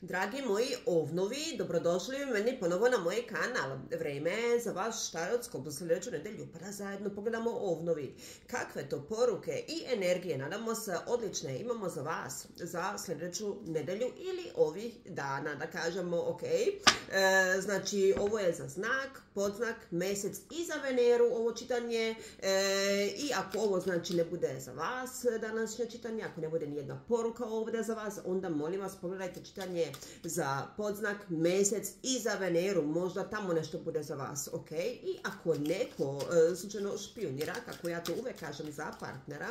Dragi moji ovnovi, dobrodošli u meni ponovo na moj kanal. Vreme je za vaš štarotskog do sljedeću nedelju, pa da zajedno pogledamo ovnovi. Kakve to poruke i energije, nadamo se, odlične imamo za vas za sljedeću nedelju ili ovih dana, da kažemo, ok. E, znači, ovo je za znak, podznak, mjesec i za Veneru ovo čitanje. E, I ako ovo znači ne bude za vas današnje čitanje, ako ne bude nijedna poruka ovdje za vas, onda molim vas pogledajte čitanje za podznak, mjesec i za Veneru, možda tamo nešto bude za vas, ok? I ako neko e, slučajno špionira, kako ja to uvijek kažem za partnera,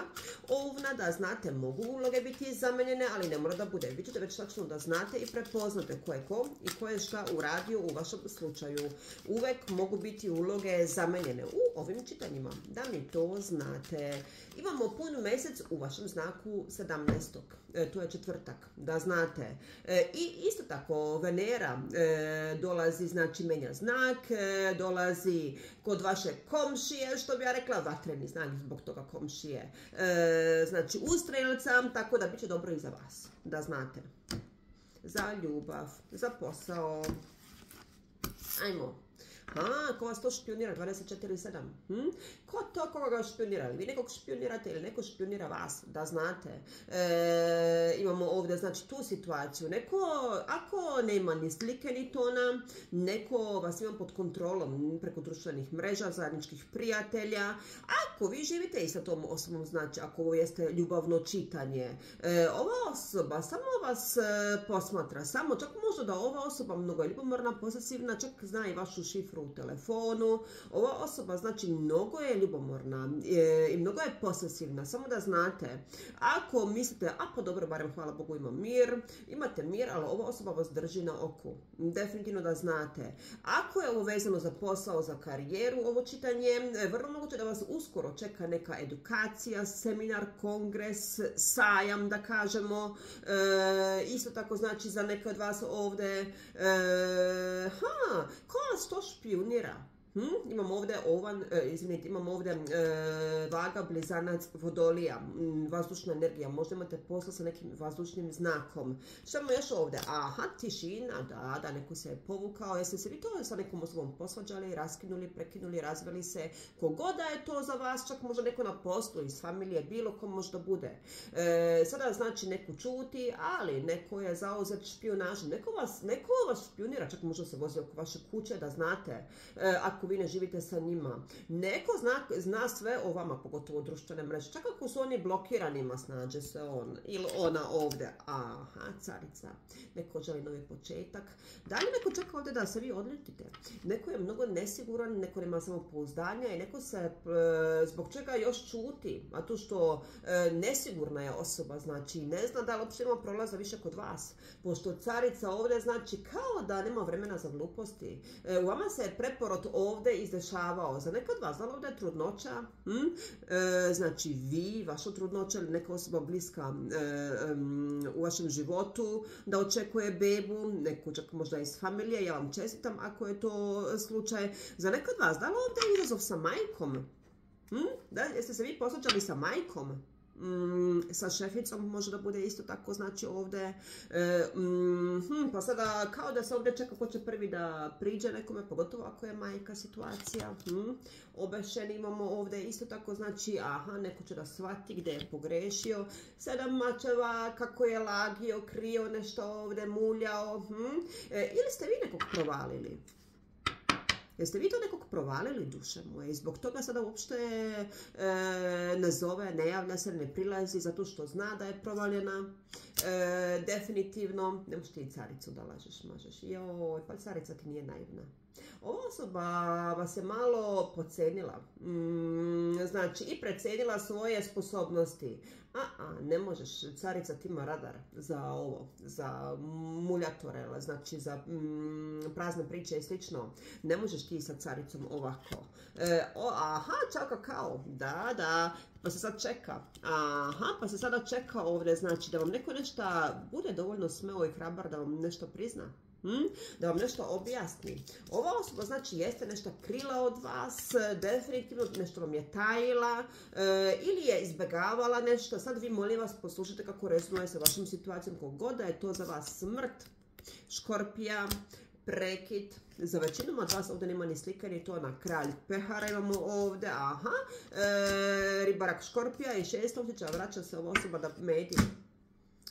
ovna da znate mogu uloge biti zamenjene, ali ne mora da bude. Vi ćete već tačno da znate i prepoznate ko je ko i ko je šta uradio u vašem slučaju. Uvijek mogu biti uloge zamenjene u ovim čitanjima, da mi to znate. Imamo pun mjesec u vašem znaku 17. E, to je četvrtak, da znate. E, I isto tako Venera e, dolazi, znači menja znak, dolazi kod vaše komšije, što bi ja rekla, vatreni znak zbog toga komšije. Znači u tako da bit će dobro i za vas, da znate. Za ljubav, za posao. Ajmo. A, ko vas to špionira 24-7? Hm? Ko to koga ga špionira? Vi nekog špionirate ili neko špionira vas? Da znate. E, imamo ovdje znači tu situaciju. Neko, ako nema ni slike ni tona, neko vas ima pod kontrolom preko društvenih mreža, zajedničkih prijatelja. Ako vi živite i sa tom osobom, znači ako ovo jeste ljubavno čitanje, e, ova osoba samo vas e, posmatra, samo čak možda da ova osoba mnogo je ljubomorna, posesivna, čak zna i vašu šifru u telefonu. Ova osoba znači mnogo je ljubomorna e, i mnogo je posesivna. Samo da znate, ako mislite, a pa dobro, barem hvala Bogu imam mir, imate mir, ali ova osoba vas drži na oku. Definitivno da znate. Ako je ovo vezano za posao, za karijeru, ovo čitanje, e, vrlo moguće da vas uskoro čeka neka edukacija, seminar, kongres, sajam, da kažemo. E, isto tako znači za neke od vas ovdje, ha, ko vas to špionira? Hm? Imamo ovdje ovan, e, izvinite, imamo ovdje e, vaga, blizanac, vodolija, m, vazdušna energija. Možda imate posla sa nekim vazdušnim znakom. Što imamo još ovdje? Aha, tišina, da, da, neko se je povukao. Jeste se vi to sa nekom osobom posvađali, raskinuli, prekinuli, razveli se? Kogoda je to za vas, čak možda neko na poslu, iz familije, bilo ko možda bude. E, sada znači neko čuti, ali neko je zauzet špionažom. Neko vas, neko vas špionira, čak možda se vozi oko vaše kuće, da znate. E, ako ako vi ne živite sa njima. Neko zna, zna sve o vama, pogotovo društvene mreže. Čak ako su oni blokiranima, snađe se on ili ona ovdje. Aha, carica. Neko želi novi početak. Da li neko čeka ovdje da se vi odletite? Neko je mnogo nesiguran, neko nema samopouzdanja i neko se e, zbog čega još čuti. A to što e, nesigurna je osoba, znači ne zna da li uopće ima prolaza više kod vas. Pošto carica ovdje znači kao da nema vremena za gluposti. E, u vama se preporod ovdje ovdje izdešavao? Za neka od vas, da li ovdje je trudnoća? Hm? E, znači vi, vaša trudnoća ili neka osoba bliska e, u vašem životu da očekuje bebu, neko čak možda iz familije, ja vam čestitam ako je to slučaj. Za neka od vas, da li ovdje je izazov sa majkom? Hm? Da, jeste se vi poslučali sa majkom? Mm, sa šeficom može da bude isto tako, znači ovdje, e, mm, hm, pa sada kao da se ovdje čeka ko će prvi da priđe nekome, pogotovo ako je majka situacija, hm, obešeni imamo ovdje isto tako, znači, aha, neko će da shvati gdje je pogrešio, sedam mačeva, kako je lagio, krio nešto ovdje, muljao, hm, e, ili ste vi nekog provalili? Jeste vi to nekog provalili duše moje i zbog toga sada uopšte e, ne zove, ne javlja se, ne prilazi zato što zna da je provaljena. E, definitivno, ne možeš ti caricu da lažeš, možeš. Joj, pa carica ti nije naivna. Ova osoba vas je malo pocenila. Mm, znači, i precenila svoje sposobnosti. A, a, ne možeš, carica ti ima radar za ovo, za muljatore, znači za mm, prazne priče i slično. Ne možeš ti sa caricom ovako. E, aha, čao kakao, da, da, pa se sad čeka. Aha, pa se sada čeka ovdje, znači da vam neko nešto bude dovoljno smeo i hrabar da vam nešto prizna. Hm? Da vam nešto objasni. Ova osoba znači jeste nešto krila od vas, definitivno nešto vam je tajila e, ili je izbjegavala nešto. Sad vi molim vas poslušajte kako rezonuje sa vašom situacijom. Kogoda je to za vas smrt, škorpija, prekid, za većinu od vas ovdje nema ni slike, ni to na kralj pehara imamo ovdje, aha, e, ribarak škorpija i šest osjeća, vraća se ova osoba da medi.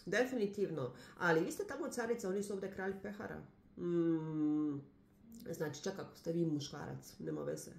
Definitivno, ali vi ste tamo carica, oni su ovdje kralj pehara. Mm, znači, čak ako ste vi muškarac, nema veze.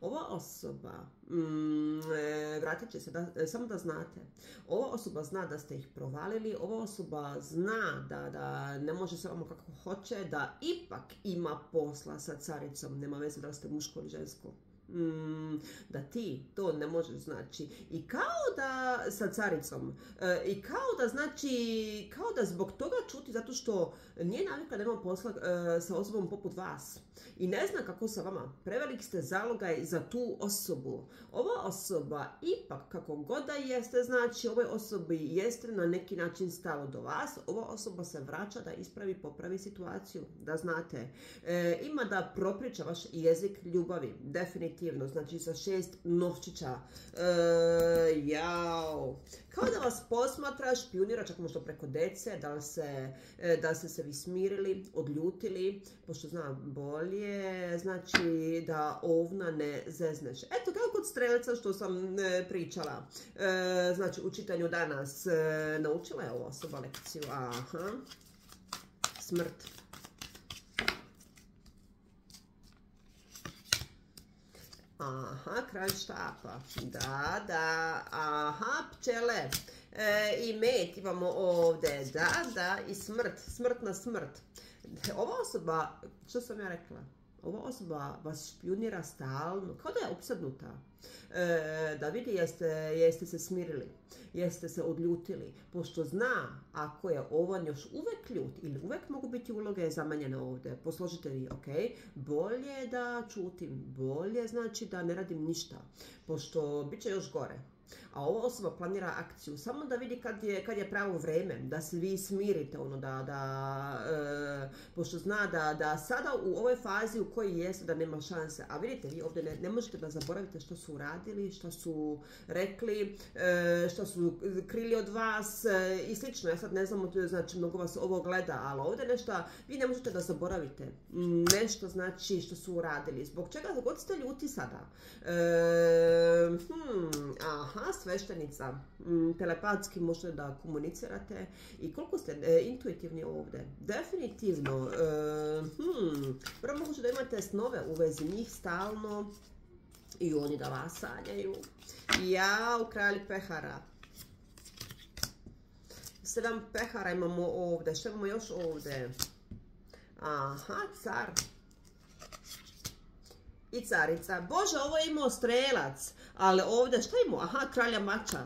Ova osoba, mm, e, vratit će se, e, samo da znate, ova osoba zna da ste ih provalili, ova osoba zna da, da ne može se vama kako hoće, da ipak ima posla sa caricom, nema veze da ste muško ili žensko. Mm, da ti to ne možeš znači i kao da sa caricom e, i kao da znači kao da zbog toga čuti zato što nije navika da ima posla e, sa osobom poput vas. I ne zna kako sa vama. Prevelik ste zalogaj za tu osobu. Ova osoba ipak kako god da jeste znači ovoj osobi jeste na neki način stalo do vas. Ova osoba se vraća da ispravi popravi situaciju da znate. E, ima da propriča vaš jezik ljubavi definitivno definitivno, znači sa šest novčića. E, jao. Kao da vas posmatra, špionira čak možda preko dece, da, se, e, da ste se vi smirili, odljutili, pošto znam bolje, znači da ovna ne zezneš. Eto, kao kod strelca što sam e, pričala. E, znači, u čitanju danas naučila je ova osoba lekciju. Aha. Smrt. Aha, kralj štapa. Da, da. Aha, pčele. E, I med imamo ovdje. Da, da. I smrt. Smrt na smrt. Ova osoba, što sam ja rekla? Ova osoba vas špionira stalno, kao da je opsadnuta. E, da vidi jeste, jeste se smirili, jeste se odljutili, pošto zna ako je ovan još uvek ljut ili uvek mogu biti uloge zamanjene ovdje, posložite vi, ok, bolje da čutim, bolje znači da ne radim ništa, pošto bit će još gore a ova osoba planira akciju samo da vidi kad je, kad je pravo vrijeme, da se vi smirite, ono, da, da e, pošto zna da, da sada u ovoj fazi u kojoj jeste da nema šanse, a vidite, vi ovdje ne, ne možete da zaboravite što su uradili, što su rekli, e, što su krili od vas e, i slično. Ja sad ne znam, znači mnogo vas ovo gleda, ali ovdje nešto, vi ne možete da zaboravite nešto znači što su uradili. Zbog čega god ste ljuti sada? hmm, aha, sveštenica, mm, telepatski možete da komunicirate i koliko ste e, intuitivni ovdje. Definitivno, e, hmm, prvo moguće da imate snove u vezi njih stalno i oni da vas sanjaju. Ja u kralji pehara. Sedam pehara imamo ovdje. Što imamo još ovdje? Aha, car. I carica. Bože, ovo je imao strelac. Ali ovdje, šta imamo? Aha, kralja mača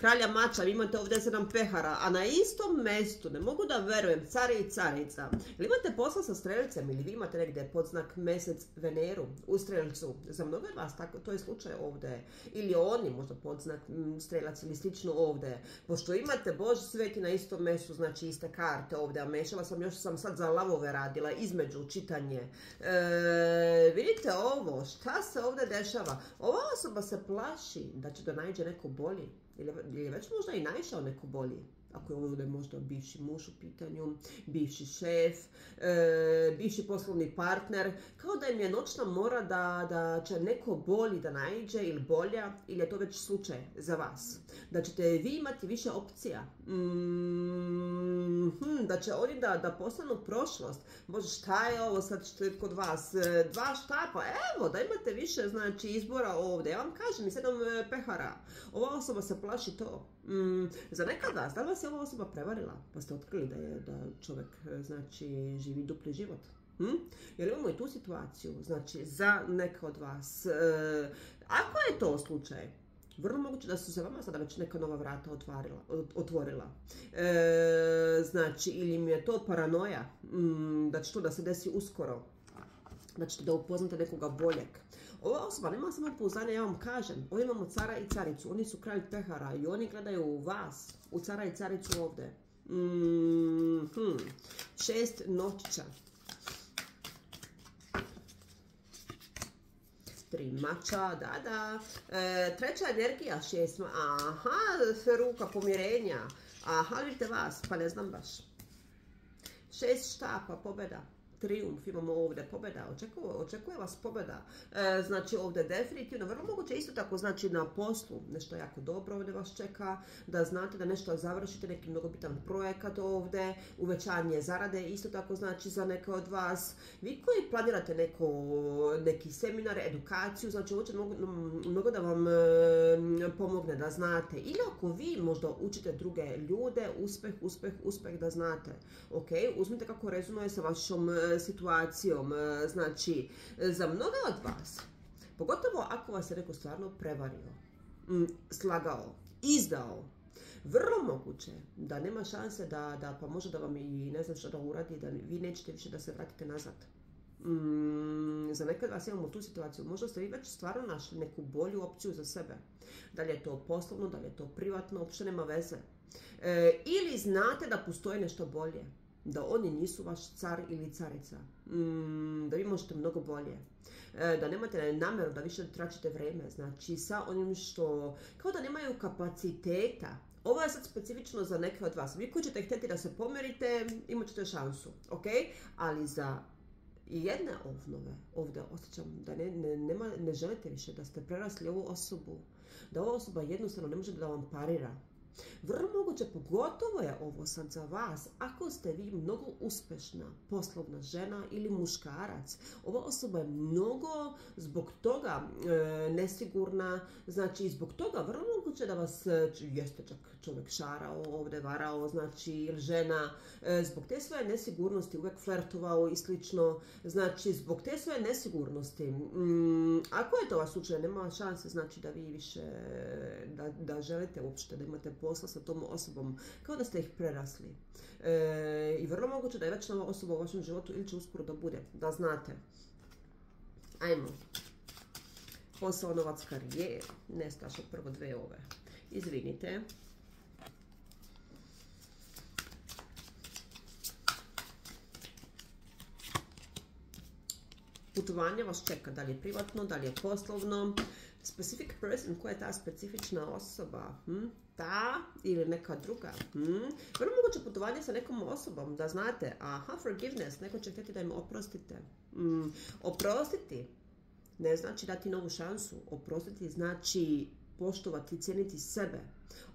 kralja mača, vi imate ovdje sedam pehara, a na istom mjestu, ne mogu da verujem, cari i carica. Ili imate posla sa strelicem ili vi imate negdje podznak mjesec Veneru u strelcu. Za mnogo vas tako, to je slučaj ovdje. Ili oni možda podznak strelac ili slično ovdje. Pošto imate Boži sveti na istom mjestu, znači iste karte ovdje, a mešala sam, još sam sad za lavove radila, između čitanje. E, vidite ovo, šta se ovdje dešava? Ova osoba se plaši da će da najđe neko bolji ili je već možda i naišao neko bolji ako je ovdje možda bivši muž u pitanju, bivši šef, e, bivši poslovni partner, kao da im je noćna mora da, da će neko bolji da naiđe ili bolja, ili je to već slučaj za vas. Da ćete vi imati više opcija, mm, hm, da će oni da, da postanu prošlost. Bože, šta je ovo sad što je kod vas? E, dva štapa, evo, da imate više znači, izbora ovdje. Ja vam kažem, sedam e, pehara. Ova osoba se plaši to. Mm, za nekad vas, da li vas je ova osoba prevarila? Pa ste otkrili da je da čovjek e, znači, živi dupli život. Hm? Jer imamo i tu situaciju, znači za neka od vas. E, ako je to slučaj, vrlo moguće da su se vama sada već neka nova vrata otvarila, otvorila. E, znači, ili mi je to paranoja mm, da će to da se desi uskoro. Da ćete da upoznate nekoga boljeg. Ova osoba nema samo pouzdanja, ja vam kažem. Ovdje imamo cara i caricu. Oni su kralj pehara i oni gledaju u vas. U cara i caricu ovdje. Mm, hmm. Šest noćića. Tri mača, da, da. E, treća energija, šest Aha, ruka pomirenja. Aha, vidite vas, pa ne znam baš. Šest štapa, pobjeda triumf, imamo ovdje pobjeda, očekuje, očekuje vas pobjeda. E, znači ovdje definitivno, vrlo moguće isto tako znači na poslu, nešto jako dobro ovdje vas čeka, da znate da nešto završite, neki mnogo bitan projekat ovdje, uvećanje zarade, isto tako znači za neke od vas. Vi koji planirate neko, neki seminar, edukaciju, znači ovo će mnogo, da vam e, pomogne da znate. Ili ako vi možda učite druge ljude, uspeh, uspeh, uspeh da znate. Ok, uzmite kako rezonuje sa vašom situacijom. E, znači, za mnoge od vas, pogotovo ako vas je neko stvarno prevario, slagao, izdao, vrlo moguće da nema šanse da, da pa može da vam i ne znam što da uradi, da vi nećete više da se vratite nazad. Mm, za nekad vas imamo tu situaciju. Možda ste vi već stvarno našli neku bolju opciju za sebe. Da li je to poslovno, da li je to privatno, uopće nema veze. E, ili znate da postoji nešto bolje da oni nisu vaš car ili carica, mm, da vi možete mnogo bolje, e, da nemate namjeru da više tračite vrijeme, znači sa onim što, kao da nemaju kapaciteta, ovo je sad specifično za neke od vas. Vi koji ćete htjeti da se pomerite, imat ćete šansu, ok? Ali za jedne ovnove, ovdje osjećam da ne, nema, ne želite više, da ste prerasli ovu osobu, da ova osoba jednostavno ne može da vam parira, vrlo moguće, pogotovo je ovo sad za vas, ako ste vi mnogo uspešna poslovna žena ili muškarac. Ova osoba je mnogo zbog toga e, nesigurna, znači zbog toga vrlo moguće da vas, e, jeste čak čovjek šarao, ovdje varao, znači ili žena, e, zbog te svoje nesigurnosti uvijek flertovao i slično, znači zbog te svoje nesigurnosti, mm, ako je to vas slučaj, nema šanse znači da vi više, da, da želite uopšte da imate posla sa tom osobom, kao da ste ih prerasli. E, I vrlo moguće da je već nova osoba u vašem životu ili će uskoro da bude, da znate. Ajmo. Posao, novac, karijera. Ne staše prvo dve ove. Izvinite. Putovanje vas čeka, da li je privatno, da li je poslovno. Specific person, koja je ta specifična osoba? Hm? Ta ili neka druga? Hm? Vrlo moguće putovanje sa nekom osobom, da znate, aha, forgiveness, neko će htjeti da im oprostite. Hm? Oprostiti ne znači dati novu šansu. Oprostiti znači poštovati i cijeniti sebe.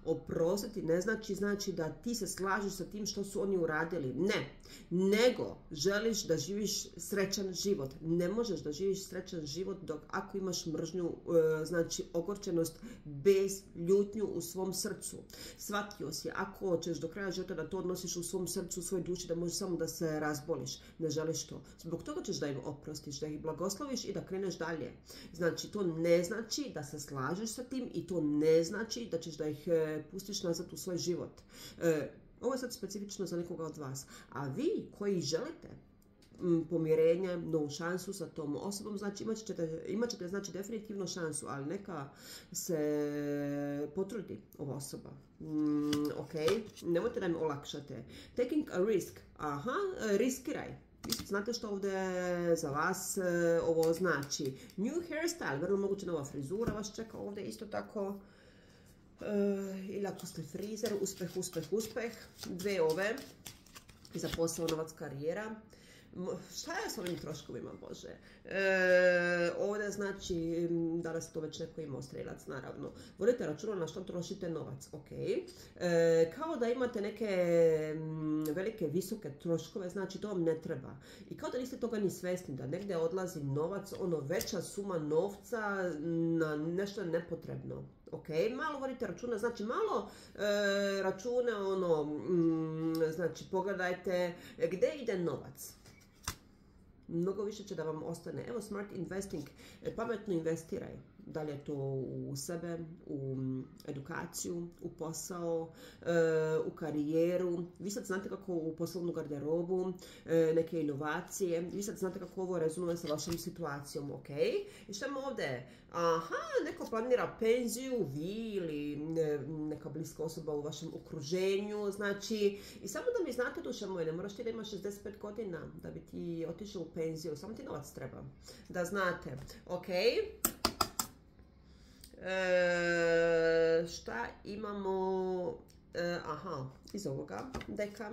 Oprostiti ne znači znači da ti se slažeš sa tim što su oni uradili. Ne. Nego želiš da živiš srećan život. Ne možeš da živiš srećan život dok ako imaš mržnju, e, znači ogorčenost bez ljutnju u svom srcu. Shvatio si, ako hoćeš do kraja života da to odnosiš u svom srcu, u svojoj duši, da možeš samo da se razboliš. Ne želiš to. Zbog toga ćeš da im oprostiš, da ih blagosloviš i da kreneš dalje. Znači, to ne znači da se slažeš sa tim i to ne znači da ćeš da ih e, pustiš nazad u svoj život. E, ovo je sad specifično za nekoga od vas. A vi koji želite pomirenje, novu šansu sa tom osobom, znači imat ćete, imat ćete znači definitivno šansu, ali neka se potrudi ova osoba. Mm, ok, nemojte da mi olakšate. Taking a risk, aha, riskiraj. Znate što ovdje za vas e, ovo znači? New hairstyle, vrlo moguće nova frizura vas čeka ovdje isto tako. E, ili ako ste frizer, uspeh, uspeh, uspeh. Dve ove za posao, novac, karijera. Šta je s ovim troškovima, Bože? E, ovdje znači, danas to već neko imao strelac, naravno. Vodite računa na što trošite novac, ok. E, kao da imate neke velike, visoke troškove, znači to vam ne treba. I kao da niste toga ni svjesni, da negdje odlazi novac, ono veća suma novca na nešto nepotrebno. Ok, malo vodite računa, znači malo e, račune, ono, mm, znači pogledajte gdje ide novac mnogo više će da vam ostane. Evo Smart Investing, pametno investiraj. Da li je to u sebe, u edukaciju, u posao, e, u karijeru. Vi sad znate kako u poslovnu garderobu, e, neke inovacije. Vi sad znate kako ovo rezonuje sa vašom situacijom, ok? I što ovdje? Aha, neko planira penziju, vi ili neka bliska osoba u vašem okruženju, znači, i samo da mi znate duša moje, ne moraš ti da imaš 65 godina da bi ti otišao u penziju, samo ti novac treba, da znate, ok? E, šta imamo? E, aha, iz ovoga deka.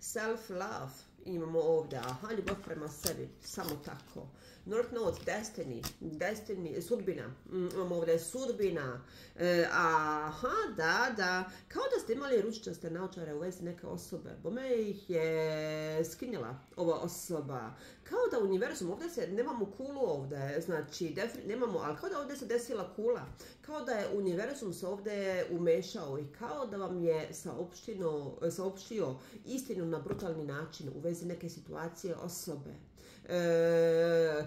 Self love imamo ovdje. Aha, ljubav prema sebi. Samo tako. North Node, Destiny, Destiny, sudbina, mm, imamo ovdje sudbina, e, aha, da, da, kao da ste imali ručičaste naočare u vezi neke osobe, bome ih je skinjela ova osoba, kao da univerzum, ovdje se, nemamo kulu ovdje, znači, nemamo, ali kao da ovdje se desila kula, kao da je univerzum se ovdje umešao i kao da vam je saopštio istinu na brutalni način u vezi neke situacije osobe. E,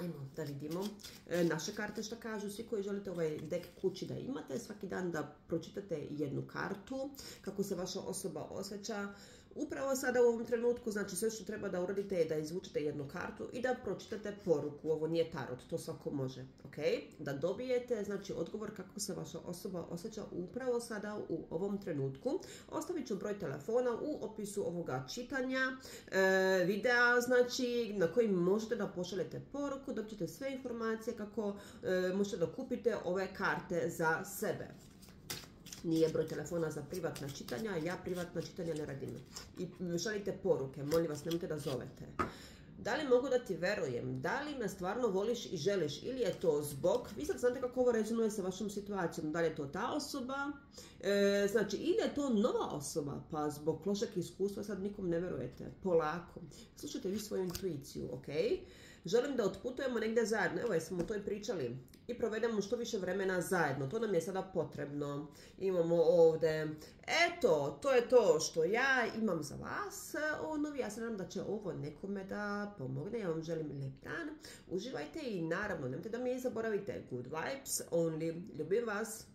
Ajmo da vidimo. E, naše karte što kažu. Svi koji želite ovaj dek kući da imate, svaki dan da pročitate jednu kartu, kako se vaša osoba osjeća, Upravo sada u ovom trenutku, znači sve što treba da uradite je da izvučete jednu kartu i da pročitate poruku. Ovo nije tarot, to svako može, ok? Da dobijete, znači, odgovor kako se vaša osoba osjeća upravo sada u ovom trenutku. Ostavit ću broj telefona u opisu ovoga čitanja, e, videa, znači, na kojim možete da pošaljete poruku, dobit sve informacije kako e, možete da kupite ove karte za sebe nije broj telefona za privatna čitanja, ja privatna čitanja ne radim. I šalite poruke, molim vas, nemojte da zovete. Da li mogu da ti verujem? Da li me stvarno voliš i želiš? Ili je to zbog? Vi sad znate kako ovo rezonuje sa vašom situacijom. Da li je to ta osoba? E, znači, ili je to nova osoba? Pa zbog lošeg iskustva sad nikom ne verujete. Polako. Slušajte vi svoju intuiciju, ok? Želim da otputujemo negdje zajedno. Evo, jesmo o toj pričali. I provedemo što više vremena zajedno. To nam je sada potrebno. Imamo ovdje. Eto, to je to što ja imam za vas. Ono, ja se nadam da će ovo nekome da pomogne. Ja vam želim lijep dan. Uživajte i naravno, nemojte da mi zaboravite. Good vibes only. Ljubim vas.